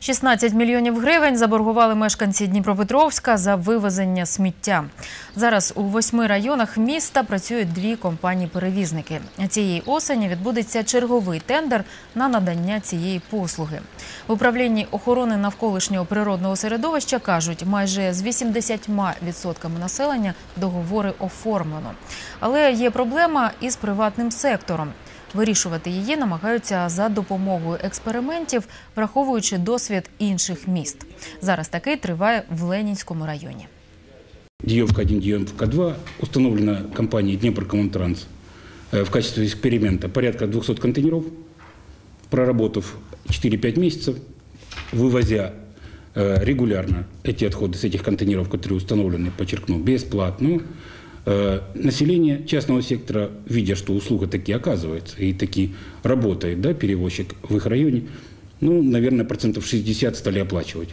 16 мільйонів гривень заборгували мешканці Дніпропетровська за вивезення сміття. Зараз у восьми районах міста працюють дві компанії-перевізники. Цієї осені відбудеться черговий тендер на надання цієї послуги. В управлінні охорони навколишнього природного середовища кажуть, майже з 80% населення договори оформлено. Але є проблема із приватним сектором. Вирішувати її намагаються за допомогою експериментів, враховуючи досвід інших міст. Зараз такий триває в Ленінському районі. Диевка-1, Диевка-2 установлена компанией Днепрокоммунтранс э, в качестве эксперимента порядка 200 контейнеров, проработав 4-5 месяцев, вывозя э, регулярно эти отходы с этих контейнеров, которые установлены, подчеркну, бесплатно, э, население частного сектора, видя, что услуга таки оказывается и таки работает, да, перевозчик в их районе, ну, наверное, процентов 60 стали оплачивать.